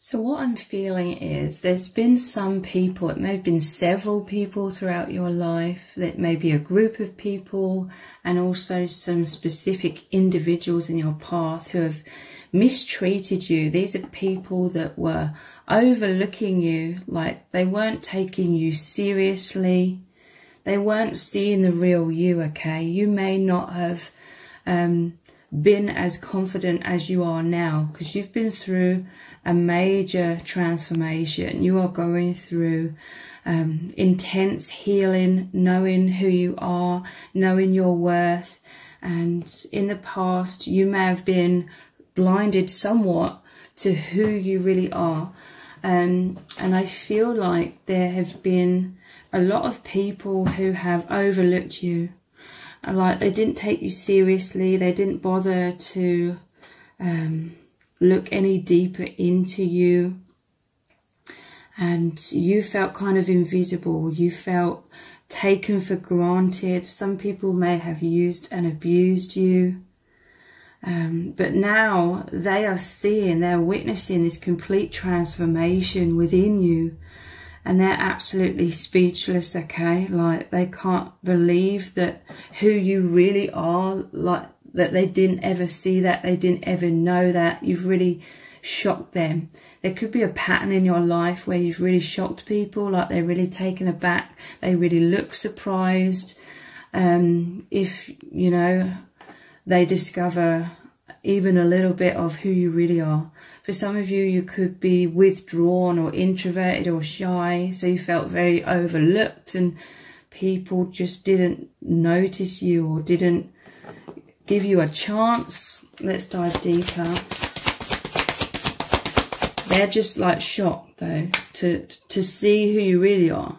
So, what I'm feeling is there's been some people, it may have been several people throughout your life, that may be a group of people, and also some specific individuals in your path who have mistreated you. These are people that were overlooking you, like they weren't taking you seriously, they weren't seeing the real you, okay? You may not have um, been as confident as you are now because you've been through a major transformation. You are going through um, intense healing, knowing who you are, knowing your worth. And in the past, you may have been blinded somewhat to who you really are. Um, and I feel like there have been a lot of people who have overlooked you. Like they didn't take you seriously, they didn't bother to um, look any deeper into you. And you felt kind of invisible. You felt taken for granted. Some people may have used and abused you. Um, but now they are seeing, they're witnessing this complete transformation within you. And they're absolutely speechless, okay? Like they can't believe that who you really are, like that they didn't ever see that, they didn't ever know that. You've really shocked them. There could be a pattern in your life where you've really shocked people, like they're really taken aback, they really look surprised. Um, if, you know, they discover even a little bit of who you really are. For some of you, you could be withdrawn or introverted or shy, so you felt very overlooked and people just didn't notice you or didn't give you a chance. Let's dive deeper. They're just like shocked though to to see who you really are.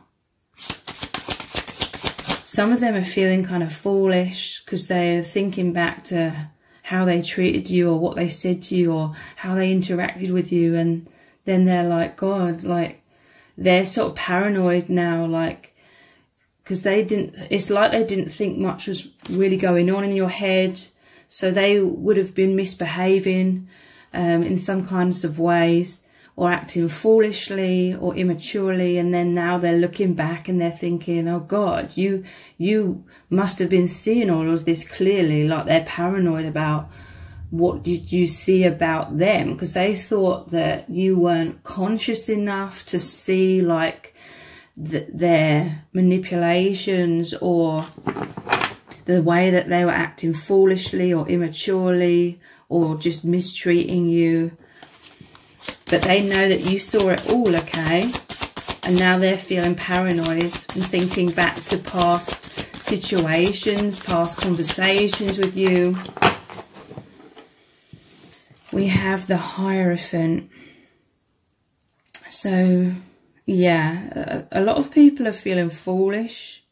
Some of them are feeling kind of foolish because they're thinking back to how they treated you or what they said to you or how they interacted with you and then they're like god like they're sort of paranoid now like because they didn't it's like they didn't think much was really going on in your head. So they would have been misbehaving um, in some kinds of ways or acting foolishly or immaturely and then now they're looking back and they're thinking oh god you you must have been seeing all of this clearly like they're paranoid about what did you see about them. Because they thought that you weren't conscious enough to see like their manipulations or the way that they were acting foolishly or immaturely or just mistreating you. But they know that you saw it all, okay? And now they're feeling paranoid and thinking back to past situations, past conversations with you. We have the Hierophant. So yeah, a, a lot of people are feeling foolish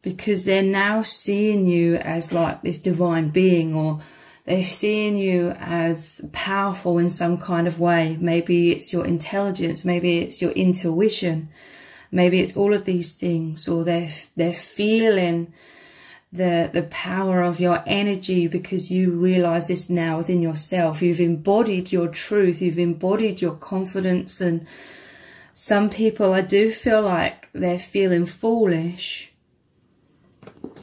because they're now seeing you as like this divine being or they're seeing you as powerful in some kind of way. Maybe it's your intelligence, maybe it's your intuition, maybe it's all of these things, or they're they're feeling the the power of your energy because you realize this now within yourself. You've embodied your truth, you've embodied your confidence and some people, I do feel like they're feeling foolish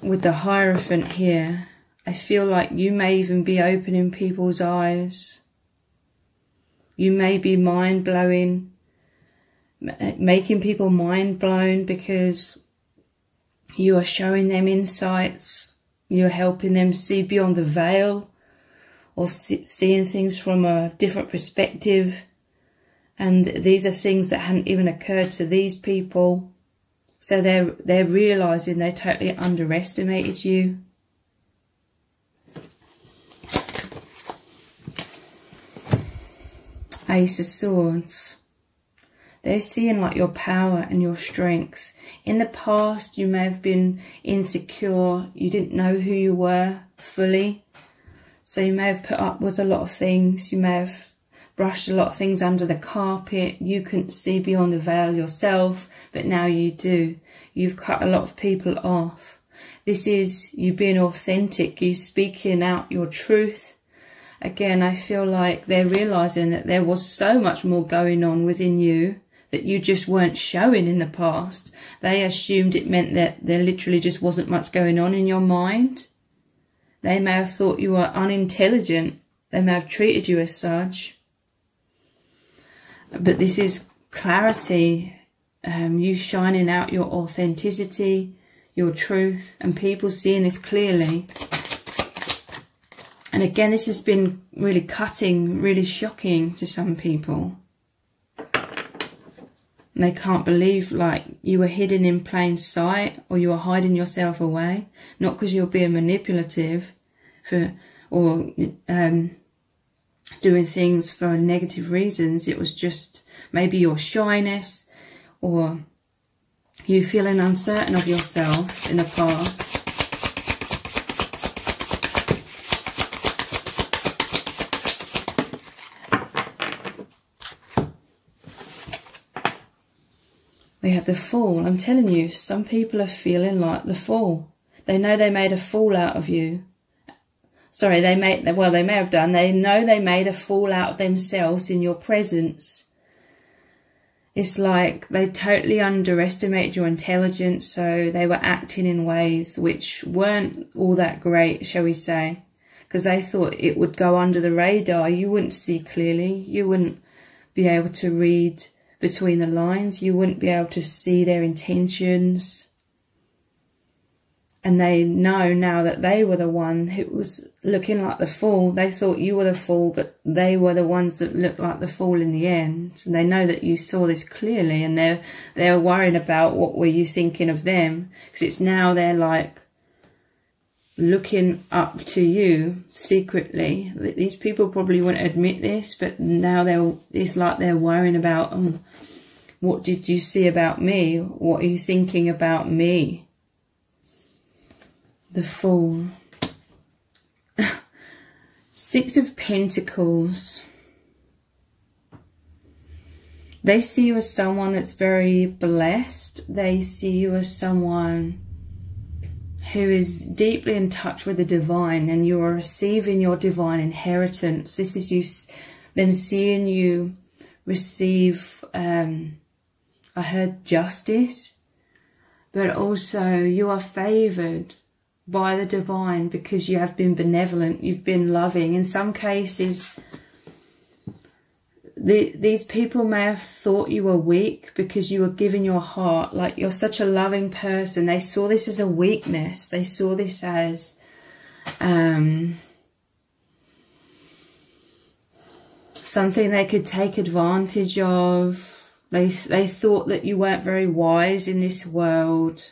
with the Hierophant here. I feel like you may even be opening people's eyes. You may be mind blowing, making people mind blown because you are showing them insights. You're helping them see beyond the veil or see, seeing things from a different perspective. And these are things that hadn't even occurred to these people. So they're, they're realizing they totally underestimated you. Ace of Swords. They're seeing like your power and your strength. In the past, you may have been insecure. You didn't know who you were fully. So you may have put up with a lot of things. You may have brushed a lot of things under the carpet. You couldn't see beyond the veil yourself, but now you do. You've cut a lot of people off. This is you being authentic, you speaking out your truth, again, I feel like they're realizing that there was so much more going on within you that you just weren't showing in the past. They assumed it meant that there literally just wasn't much going on in your mind. They may have thought you were unintelligent. They may have treated you as such. But this is clarity, um, you shining out your authenticity, your truth, and people seeing this clearly. And again, this has been really cutting, really shocking to some people. And they can't believe like you were hidden in plain sight or you were hiding yourself away. Not because you're being manipulative for or um, doing things for negative reasons. It was just maybe your shyness or you feeling uncertain of yourself in the past. We have the fool. I'm telling you, some people are feeling like the fool. They know they made a fool out of you. Sorry, they made, well, they may have done. They know they made a fool out of themselves in your presence. It's like they totally underestimated your intelligence, so they were acting in ways which weren't all that great, shall we say. Because they thought it would go under the radar. You wouldn't see clearly. You wouldn't be able to read between the lines. You wouldn't be able to see their intentions. And they know now that they were the one who was looking like the fool. They thought you were the fool, but they were the ones that looked like the fool in the end. And they know that you saw this clearly and they're, they're worrying about what were you thinking of them. Because it's now they're like, looking up to you secretly. These people probably wouldn't admit this, but now they're, it's like they're worrying about, um, what did you see about me? What are you thinking about me? The Fool. Six of Pentacles. They see you as someone that's very blessed. They see you as someone who is deeply in touch with the divine and you are receiving your divine inheritance. This is you, them seeing you receive, um, I heard justice, but also you are favored by the divine because you have been benevolent, you've been loving. In some cases, the, these people may have thought you were weak because you were giving your heart, like you're such a loving person. They saw this as a weakness. They saw this as, um, something they could take advantage of. They, they thought that you weren't very wise in this world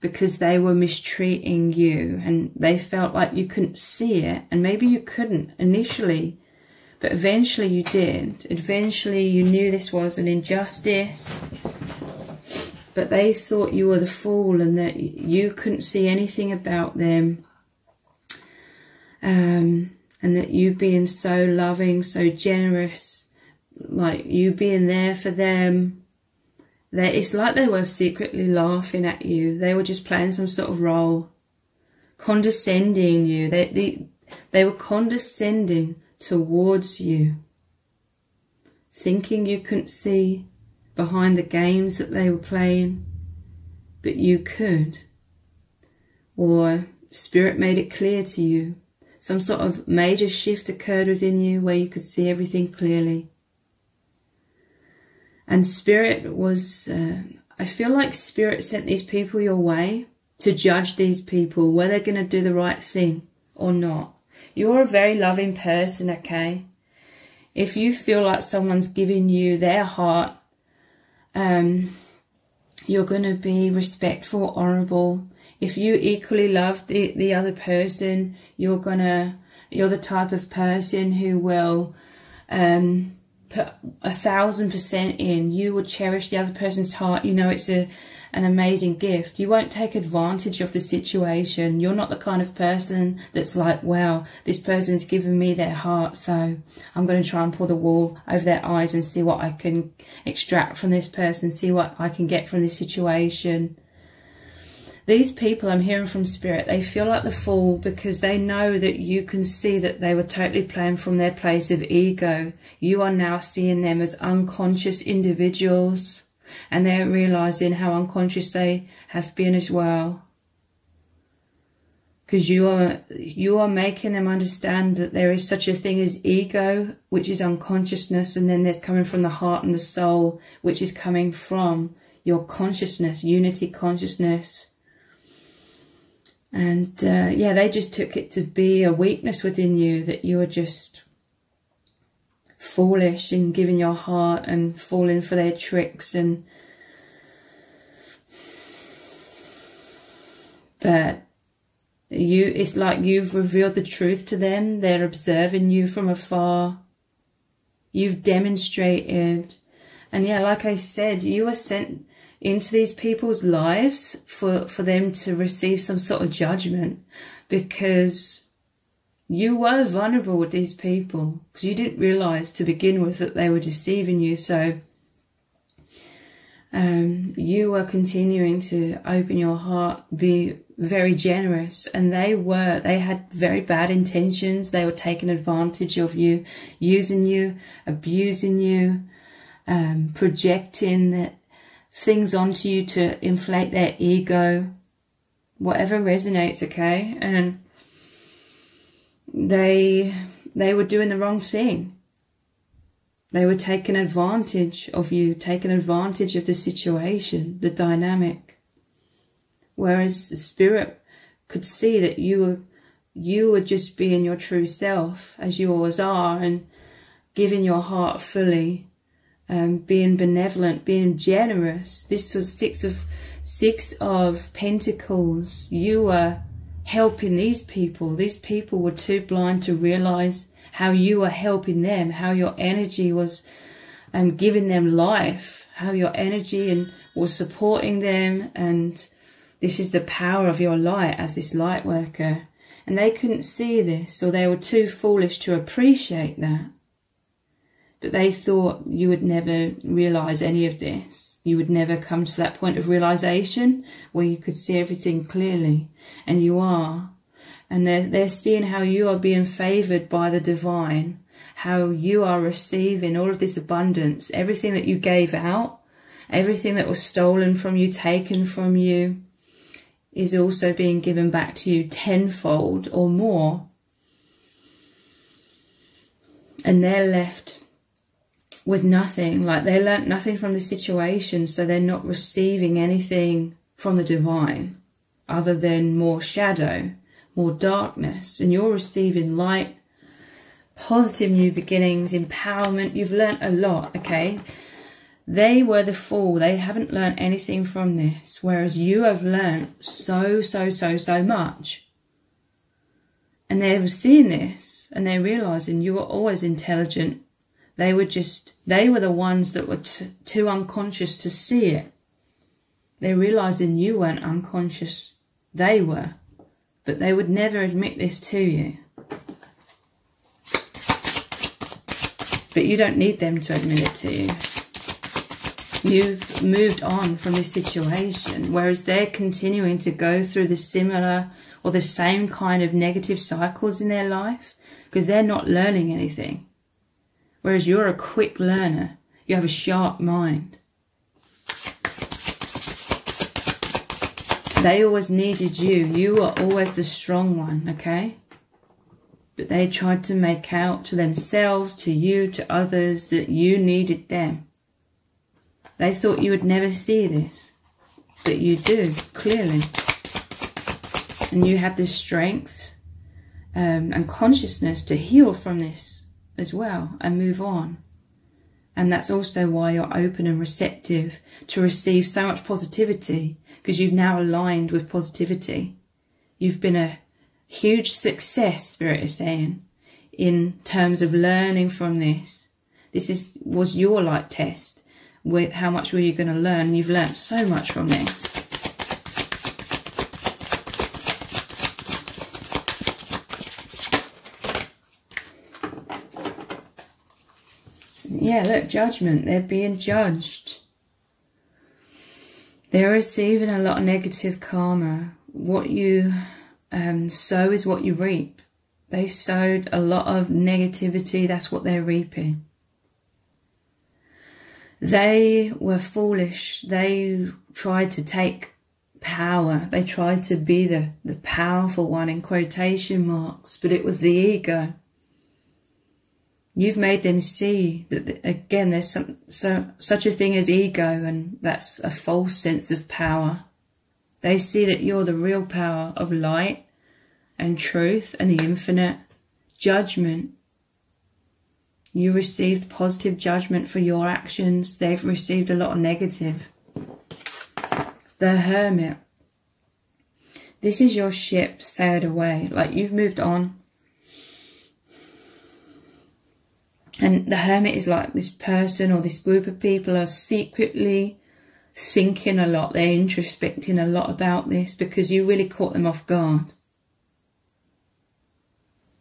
because they were mistreating you and they felt like you couldn't see it and maybe you couldn't initially but eventually you did. Eventually you knew this was an injustice. But they thought you were the fool and that you couldn't see anything about them. Um, and that you being so loving, so generous, like you being there for them. That it's like they were secretly laughing at you. They were just playing some sort of role, condescending you. They, they, they were condescending towards you, thinking you couldn't see behind the games that they were playing, but you could. Or Spirit made it clear to you. Some sort of major shift occurred within you where you could see everything clearly. And Spirit was, uh, I feel like Spirit sent these people your way to judge these people, whether they're going to do the right thing or not. You're a very loving person, okay? If you feel like someone's giving you their heart, um, you're going to be respectful, honourable. If you equally love the, the other person, you're going to, you're the type of person who will um, put a thousand percent in. You would cherish the other person's heart. You know, it's a, an amazing gift. You won't take advantage of the situation. You're not the kind of person that's like, wow, this person's given me their heart, so I'm going to try and pull the wool over their eyes and see what I can extract from this person, see what I can get from this situation. These people I'm hearing from spirit, they feel like the fool because they know that you can see that they were totally playing from their place of ego. You are now seeing them as unconscious individuals and they're realizing how unconscious they have been as well. Because you are you are making them understand that there is such a thing as ego, which is unconsciousness, and then there's coming from the heart and the soul, which is coming from your consciousness, unity consciousness. And uh, yeah, they just took it to be a weakness within you that you were just foolish in giving your heart and falling for their tricks and but you it's like you've revealed the truth to them. They're observing you from afar. You've demonstrated. And yeah like i said you were sent into these people's lives for, for them to receive some sort of judgment because you were vulnerable with these people because you didn't realize to begin with that they were deceiving you. So um, you were continuing to open your heart, be very generous, and they were, they had very bad intentions. They were taking advantage of you, using you, abusing you, um, projecting things onto you to inflate their ego, whatever resonates, okay? And they they were doing the wrong thing. They were taking advantage of you, taking advantage of the situation, the dynamic. Whereas the spirit could see that you were you were just being your true self as you always are and giving your heart fully um, being benevolent, being generous. This was six of six of pentacles. You were helping these people. These people were too blind to realize how you were helping them, how your energy was um, giving them life, how your energy and was supporting them. And this is the power of your light as this light worker. And they couldn't see this, or they were too foolish to appreciate that. But they thought you would never realize any of this. You would never come to that point of realization where you could see everything clearly. And you are. And they're, they're seeing how you are being favored by the divine, how you are receiving all of this abundance, everything that you gave out, everything that was stolen from you, taken from you, is also being given back to you tenfold or more. And they're left with nothing. Like they learnt nothing from the situation, so they're not receiving anything from the divine other than more shadow, more darkness. And you're receiving light, positive new beginnings, empowerment. You've learnt a lot, okay? They were the fool. They haven't learnt anything from this, whereas you have learnt so, so, so, so much. And they were seeing this and they're realizing you were always intelligent they were just, they were the ones that were too unconscious to see it. They're realizing you weren't unconscious. They were. But they would never admit this to you. But you don't need them to admit it to you. You've moved on from this situation, whereas they're continuing to go through the similar or the same kind of negative cycles in their life because they're not learning anything. Whereas you're a quick learner. You have a sharp mind. They always needed you. You were always the strong one, okay? But they tried to make out to themselves, to you, to others, that you needed them. They thought you would never see this. But you do, clearly. And you have the strength um, and consciousness to heal from this as well and move on. And that's also why you're open and receptive to receive so much positivity because you've now aligned with positivity. You've been a huge success, Spirit is saying, in terms of learning from this. This is was your light test. With how much were you going to learn? You've learned so much from this. Yeah, look, judgment. They're being judged. They're receiving a lot of negative karma. What you um, sow is what you reap. They sowed a lot of negativity, that's what they're reaping. They were foolish. They tried to take power. They tried to be the, the powerful one in quotation marks, but it was the ego. You've made them see that, again, there's some, so, such a thing as ego, and that's a false sense of power. They see that you're the real power of light and truth and the infinite judgment. You received positive judgment for your actions. They've received a lot of negative. The Hermit. This is your ship sailed away. Like you've moved on. And the Hermit is like this person or this group of people are secretly thinking a lot. They're introspecting a lot about this because you really caught them off guard.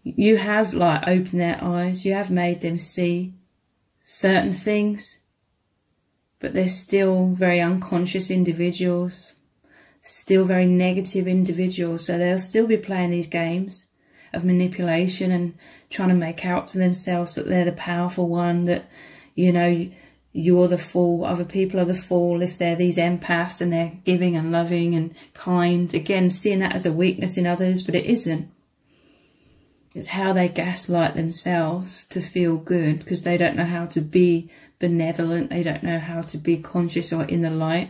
You have like opened their eyes. You have made them see certain things but they're still very unconscious individuals, still very negative individuals. So they'll still be playing these games of manipulation and trying to make out to themselves that they're the powerful one, that, you know, you're the fool, other people are the fool if they're these empaths and they're giving and loving and kind. Again, seeing that as a weakness in others, but it isn't. It's how they gaslight themselves to feel good because they don't know how to be benevolent. They don't know how to be conscious or in the light.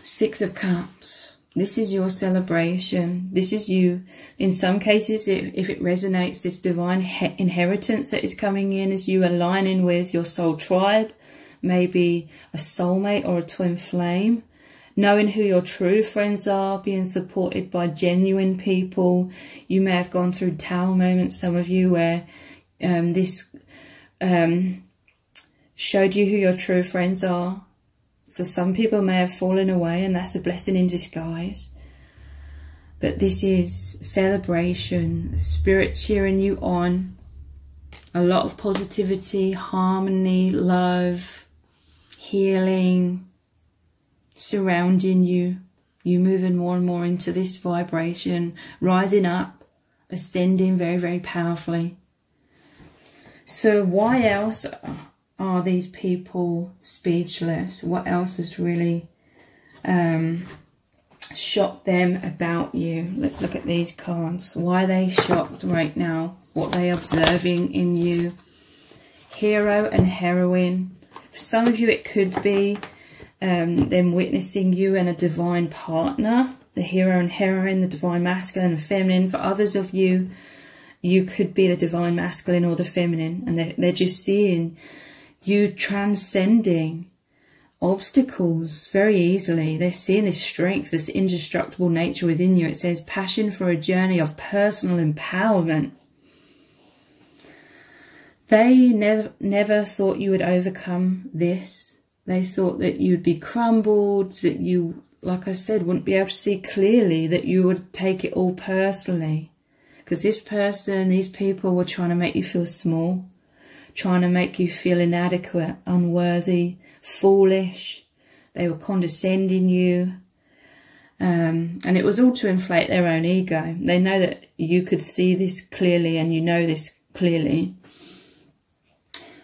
Six of Cups. This is your celebration. This is you. In some cases, if it resonates, this divine inheritance that is coming in as you aligning with your soul tribe, maybe a soulmate or a twin flame, knowing who your true friends are, being supported by genuine people. You may have gone through tower moments, some of you, where um, this um, showed you who your true friends are. So some people may have fallen away and that's a blessing in disguise. But this is celebration, spirit cheering you on, a lot of positivity, harmony, love, healing, surrounding you. You moving more and more into this vibration, rising up, ascending very, very powerfully. So why else are these people speechless? What else has really um, shocked them about you? Let's look at these cards. Why are they shocked right now? What are they observing in you? Hero and heroine. For some of you, it could be um, them witnessing you and a divine partner. The hero and heroine, the divine masculine and feminine. For others of you, you could be the divine masculine or the feminine and they're, they're just seeing you transcending obstacles very easily. They're seeing this strength, this indestructible nature within you. It says passion for a journey of personal empowerment. They never, never thought you would overcome this. They thought that you'd be crumbled, that you, like I said, wouldn't be able to see clearly, that you would take it all personally. Because this person, these people were trying to make you feel small, trying to make you feel inadequate, unworthy, foolish. They were condescending you. Um, and it was all to inflate their own ego. They know that you could see this clearly and you know this clearly.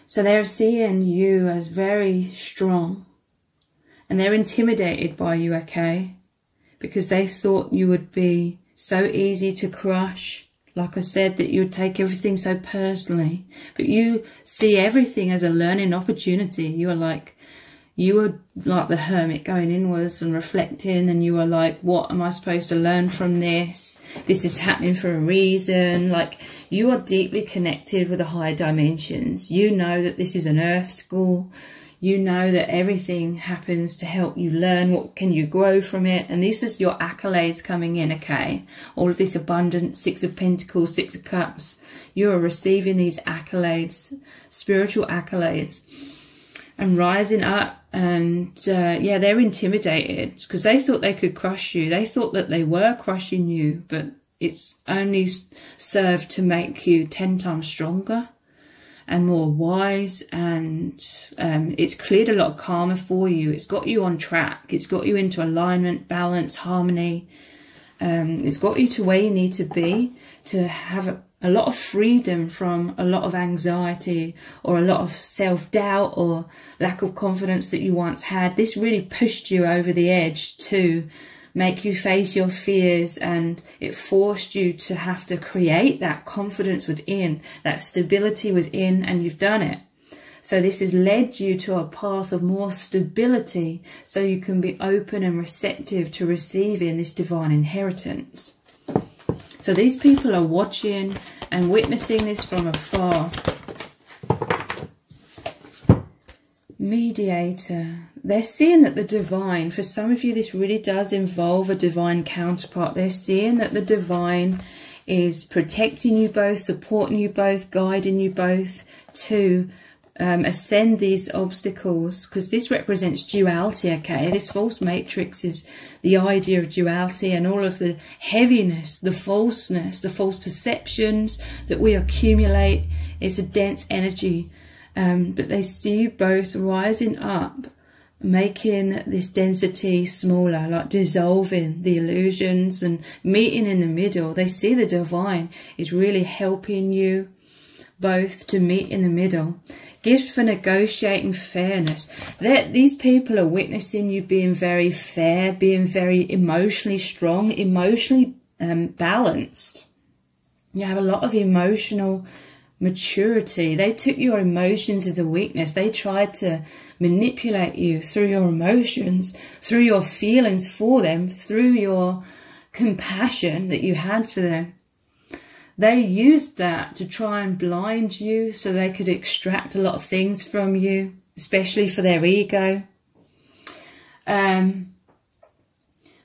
So they're seeing you as very strong and they're intimidated by you, okay? Because they thought you would be so easy to crush, like I said, that you take everything so personally, but you see everything as a learning opportunity. You are like, you were like the hermit going inwards and reflecting, and you were like, what am I supposed to learn from this? This is happening for a reason. Like, you are deeply connected with the higher dimensions. You know that this is an earth school you know that everything happens to help you learn what can you grow from it. And this is your accolades coming in okay? All of this abundance six of pentacles six of cups. You are receiving these accolades spiritual accolades and rising up. And uh, yeah they're intimidated because they thought they could crush you. They thought that they were crushing you but it's only served to make you 10 times stronger and more wise and um, it's cleared a lot of karma for you. It's got you on track. It's got you into alignment, balance, harmony. Um, it's got you to where you need to be to have a, a lot of freedom from a lot of anxiety or a lot of self-doubt or lack of confidence that you once had. This really pushed you over the edge to make you face your fears and it forced you to have to create that confidence within, that stability within, and you've done it. So this has led you to a path of more stability so you can be open and receptive to receiving this divine inheritance. So these people are watching and witnessing this from afar. Mediator. They're seeing that the divine, for some of you, this really does involve a divine counterpart. They're seeing that the divine is protecting you both, supporting you both, guiding you both to um, ascend these obstacles because this represents duality, okay? This false matrix is the idea of duality and all of the heaviness, the falseness, the false perceptions that we accumulate. It's a dense energy um, but they see you both rising up, making this density smaller, like dissolving the illusions and meeting in the middle. They see the divine is really helping you both to meet in the middle. Gift for negotiating fairness. That these people are witnessing you being very fair, being very emotionally strong, emotionally um, balanced. You have a lot of emotional maturity. They took your emotions as a weakness. They tried to manipulate you through your emotions, through your feelings for them, through your compassion that you had for them. They used that to try and blind you so they could extract a lot of things from you, especially for their ego. Um,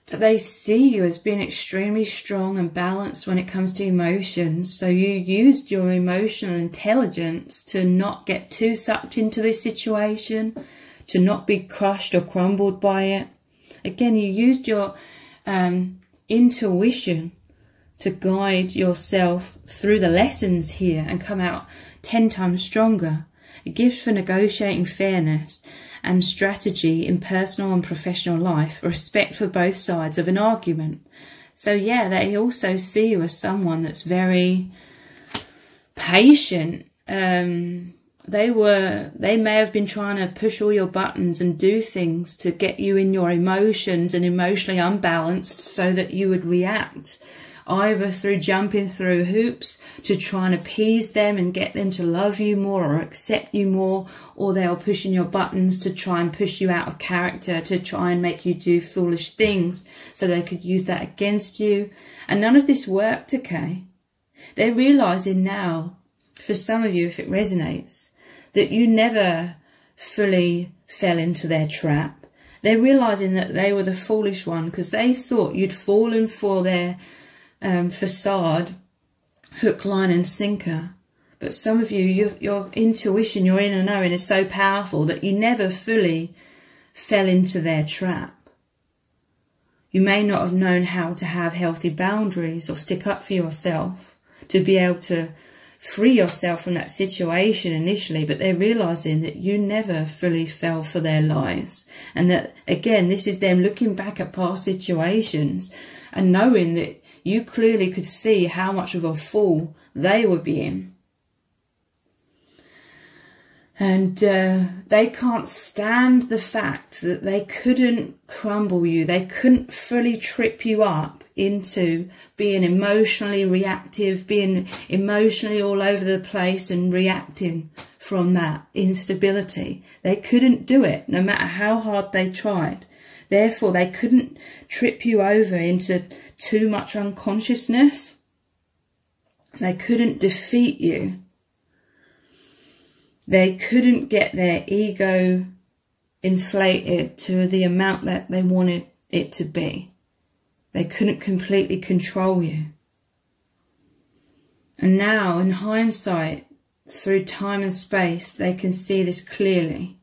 but they see you as being extremely strong and balanced when it comes to emotions. So you used your emotional intelligence to not get too sucked into this situation, to not be crushed or crumbled by it. Again, you used your um, intuition to guide yourself through the lessons here and come out 10 times stronger. A gift for negotiating fairness and strategy in personal and professional life, respect for both sides of an argument. So yeah, they also see you as someone that's very patient. Um, they were, they may have been trying to push all your buttons and do things to get you in your emotions and emotionally unbalanced so that you would react either through jumping through hoops to try and appease them and get them to love you more or accept you more, or they are pushing your buttons to try and push you out of character, to try and make you do foolish things so they could use that against you. And none of this worked, okay? They're realizing now, for some of you, if it resonates, that you never fully fell into their trap. They're realizing that they were the foolish one because they thought you'd fallen for their um, facade, hook, line and sinker. But some of you, your, your intuition, your inner knowing is so powerful that you never fully fell into their trap. You may not have known how to have healthy boundaries or stick up for yourself to be able to free yourself from that situation initially, but they're realizing that you never fully fell for their lies. And that, again, this is them looking back at past situations and knowing that you clearly could see how much of a fool they were being. And uh, they can't stand the fact that they couldn't crumble you. They couldn't fully trip you up into being emotionally reactive, being emotionally all over the place and reacting from that instability. They couldn't do it no matter how hard they tried. Therefore, they couldn't trip you over into too much unconsciousness. They couldn't defeat you. They couldn't get their ego inflated to the amount that they wanted it to be. They couldn't completely control you. And now, in hindsight, through time and space, they can see this clearly.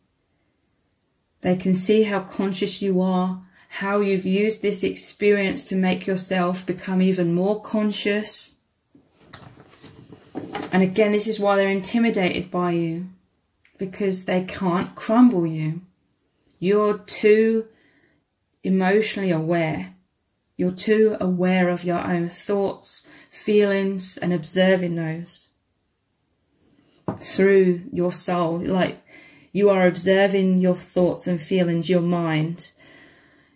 They can see how conscious you are, how you've used this experience to make yourself become even more conscious. And again, this is why they're intimidated by you because they can't crumble you. You're too emotionally aware. You're too aware of your own thoughts, feelings, and observing those through your soul. Like you are observing your thoughts and feelings, your mind.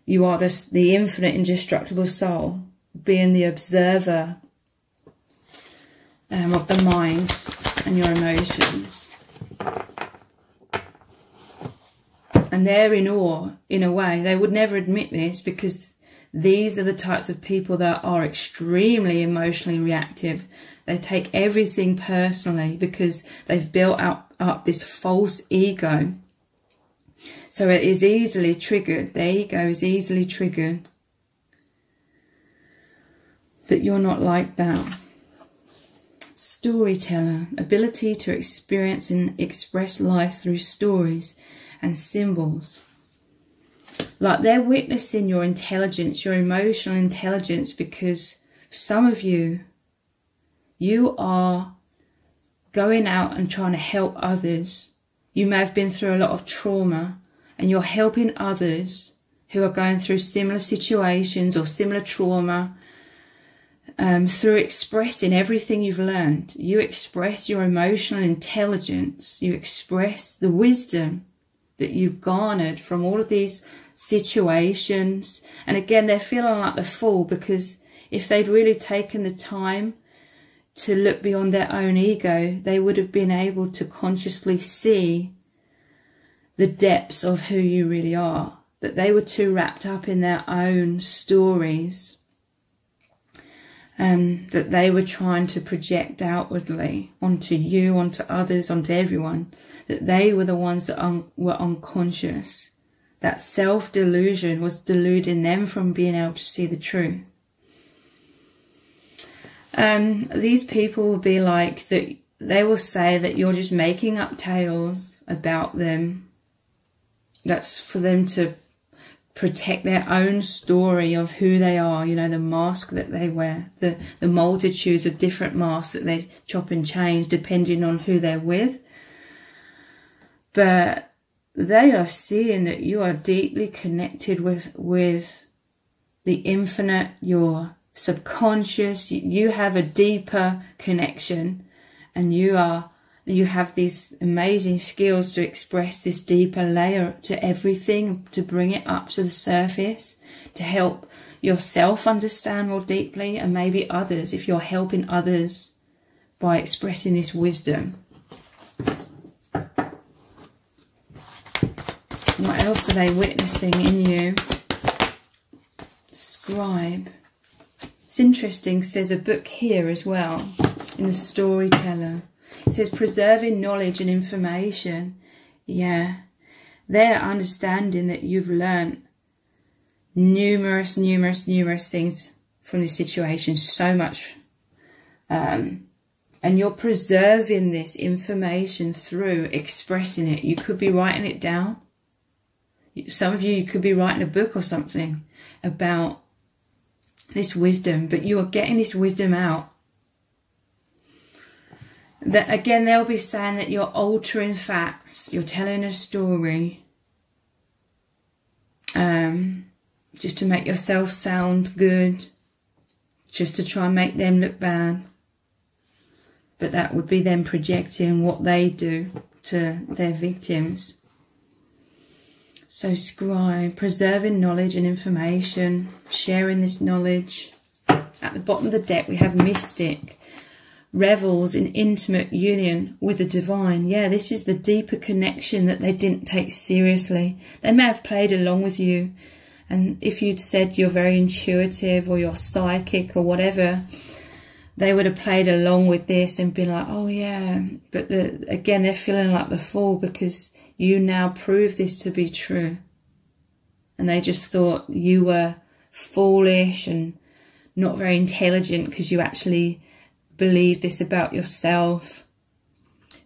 You are the, the infinite, indestructible soul, being the observer um, of the mind and your emotions. And they're in awe, in a way. They would never admit this because these are the types of people that are extremely emotionally reactive. They take everything personally because they've built up, up this false ego. So it is easily triggered. Their ego is easily triggered. But you're not like that. Storyteller, ability to experience and express life through stories and symbols. Like they're witnessing your intelligence, your emotional intelligence, because some of you, you are going out and trying to help others. You may have been through a lot of trauma and you're helping others who are going through similar situations or similar trauma um, through expressing everything you've learned. You express your emotional intelligence, you express the wisdom that you've garnered from all of these situations. And again, they're feeling like the fool because if they'd really taken the time to look beyond their own ego, they would have been able to consciously see the depths of who you really are. But they were too wrapped up in their own stories um, that they were trying to project outwardly onto you, onto others, onto everyone, that they were the ones that un were unconscious. That self delusion was deluding them from being able to see the truth. Um, these people will be like that. They will say that you're just making up tales about them. That's for them to protect their own story of who they are, you know, the mask that they wear, the, the multitudes of different masks that they chop and change depending on who they're with. But they are seeing that you are deeply connected with, with the infinite, your subconscious, you have a deeper connection and you are you have these amazing skills to express this deeper layer to everything, to bring it up to the surface, to help yourself understand more deeply and maybe others if you're helping others by expressing this wisdom. What else are they witnessing in you? Scribe. It's interesting, because there's a book here as well in the storyteller. It says preserving knowledge and information. Yeah. They're understanding that you've learned numerous, numerous, numerous things from this situation. So much. Um, and you're preserving this information through expressing it. You could be writing it down. Some of you, you could be writing a book or something about this wisdom, but you are getting this wisdom out. That again they'll be saying that you're altering facts. You're telling a story um, just to make yourself sound good just to try and make them look bad. But that would be them projecting what they do to their victims so scribe preserving knowledge and information sharing this knowledge at the bottom of the deck we have mystic revels in intimate union with the divine. Yeah, this is the deeper connection that they didn't take seriously. They may have played along with you. And if you'd said you're very intuitive or you're psychic or whatever, they would have played along with this and been like, oh yeah. But the, again, they're feeling like the fool because you now prove this to be true. And they just thought you were foolish and not very intelligent because you actually believe this about yourself.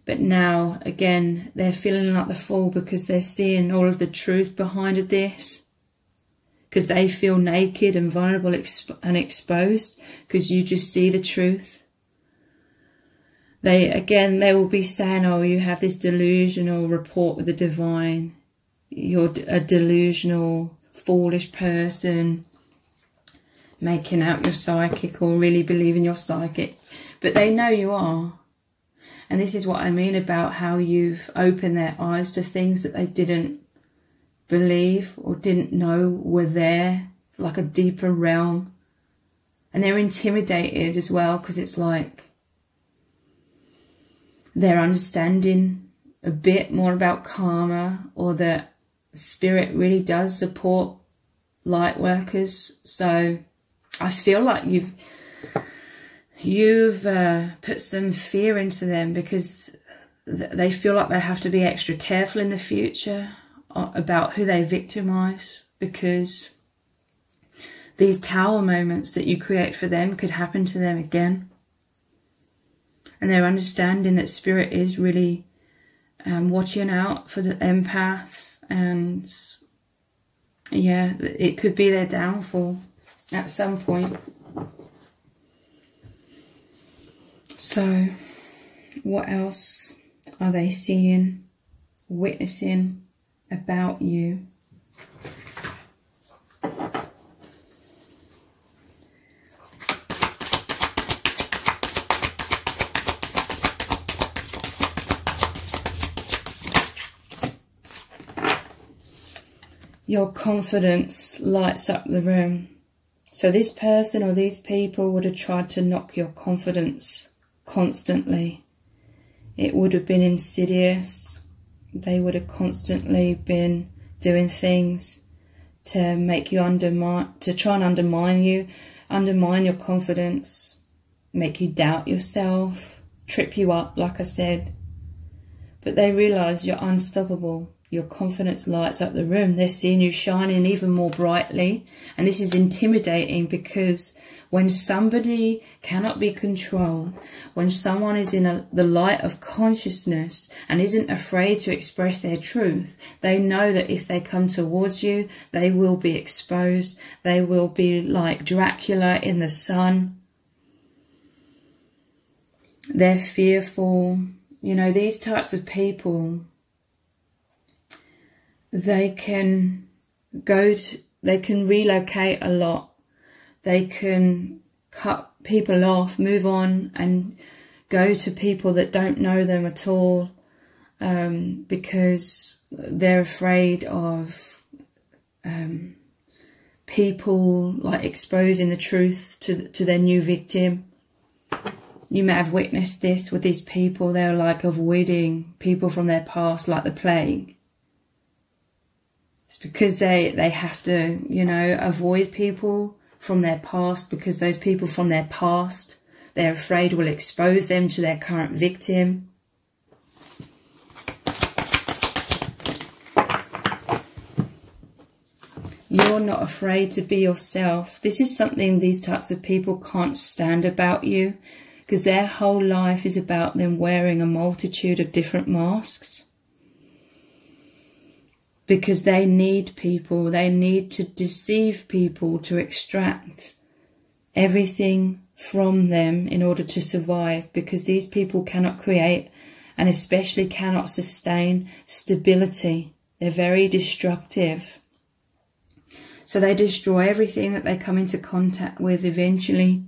But now, again, they're feeling like the fool because they're seeing all of the truth behind this. Because they feel naked and vulnerable and exposed because you just see the truth. They, again, they will be saying, oh, you have this delusional report with the divine. You're a delusional, foolish person making out you're psychic or really believing you're psychic. But they know you are. And this is what I mean about how you've opened their eyes to things that they didn't believe or didn't know were there, like a deeper realm. And they're intimidated as well because it's like they're understanding a bit more about karma or that spirit really does support light workers. So I feel like you've you've uh, put some fear into them because th they feel like they have to be extra careful in the future uh, about who they victimize because these tower moments that you create for them could happen to them again. And they're understanding that spirit is really um, watching out for the empaths and yeah, it could be their downfall at some point. So, what else are they seeing, witnessing about you? Your confidence lights up the room. So this person or these people would have tried to knock your confidence constantly. It would have been insidious. They would have constantly been doing things to make you undermine, to try and undermine you, undermine your confidence, make you doubt yourself, trip you up, like I said. But they realize you're unstoppable. Your confidence lights up the room. They're seeing you shining even more brightly. And this is intimidating because when somebody cannot be controlled, when someone is in a, the light of consciousness and isn't afraid to express their truth, they know that if they come towards you, they will be exposed. They will be like Dracula in the sun. They're fearful. You know, these types of people, they can go to, they can relocate a lot they can cut people off, move on, and go to people that don't know them at all um, because they're afraid of um, people like exposing the truth to to their new victim. You may have witnessed this with these people. They're like avoiding people from their past, like the plague. It's because they they have to, you know, avoid people from their past because those people from their past, they're afraid will expose them to their current victim. You're not afraid to be yourself. This is something these types of people can't stand about you because their whole life is about them wearing a multitude of different masks because they need people, they need to deceive people to extract everything from them in order to survive because these people cannot create and especially cannot sustain stability. They're very destructive. So they destroy everything that they come into contact with eventually.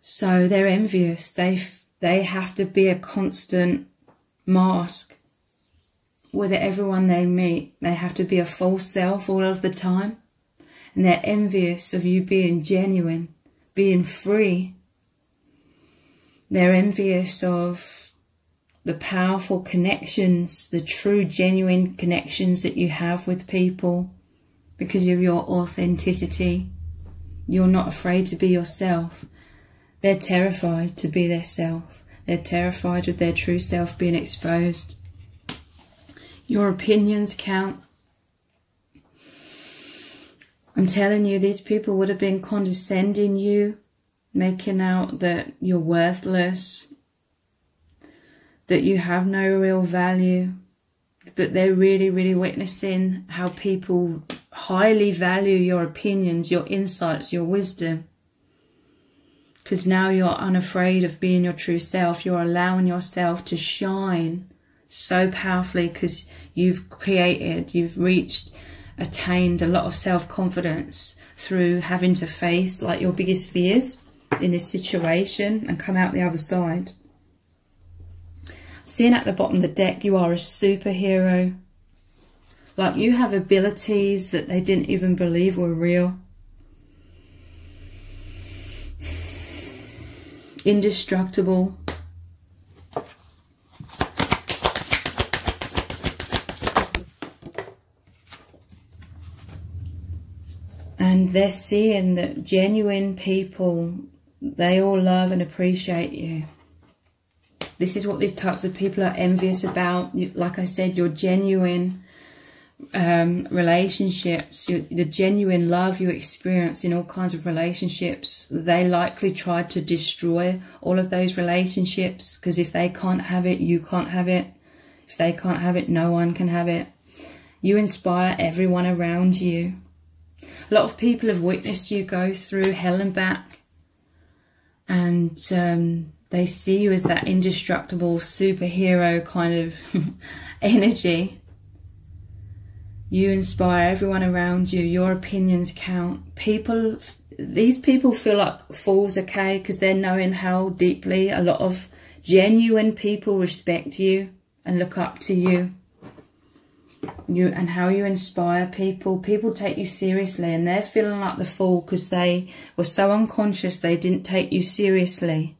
So they're envious. They, they have to be a constant mask with everyone they meet, they have to be a false self all of the time. And they're envious of you being genuine, being free. They're envious of the powerful connections, the true, genuine connections that you have with people because of your authenticity. You're not afraid to be yourself. They're terrified to be their self. They're terrified of their true self being exposed. Your opinions count. I'm telling you, these people would have been condescending you, making out that you're worthless, that you have no real value. But they're really, really witnessing how people highly value your opinions, your insights, your wisdom. because now you're unafraid of being your true self. You're allowing yourself to shine so powerfully because you've created, you've reached, attained a lot of self confidence through having to face like your biggest fears in this situation and come out the other side. Seeing at the bottom of the deck, you are a superhero. Like you have abilities that they didn't even believe were real. Indestructible. And they're seeing that genuine people, they all love and appreciate you. This is what these types of people are envious about. Like I said, your genuine um, relationships, your, the genuine love you experience in all kinds of relationships, they likely tried to destroy all of those relationships because if they can't have it, you can't have it. If they can't have it, no one can have it. You inspire everyone around you. A lot of people have witnessed you go through hell and back. And um, they see you as that indestructible superhero kind of energy. You inspire everyone around you. Your opinions count. People, these people feel like fools, okay, because they're knowing how deeply a lot of genuine people respect you and look up to you. You and how you inspire people. People take you seriously, and they're feeling like the fool because they were so unconscious they didn't take you seriously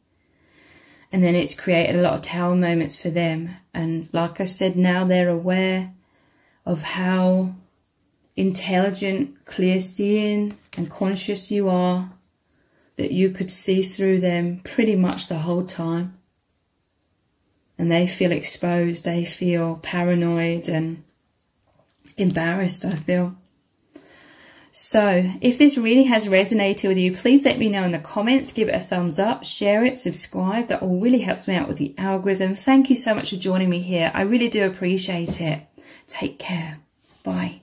and then it's created a lot of tower moments for them. And like I said, now they're aware of how intelligent, clear seeing and conscious you are, that you could see through them pretty much the whole time. And they feel exposed, they feel paranoid and embarrassed, I feel. So if this really has resonated with you, please let me know in the comments, give it a thumbs up, share it, subscribe. That all really helps me out with the algorithm. Thank you so much for joining me here. I really do appreciate it. Take care. Bye.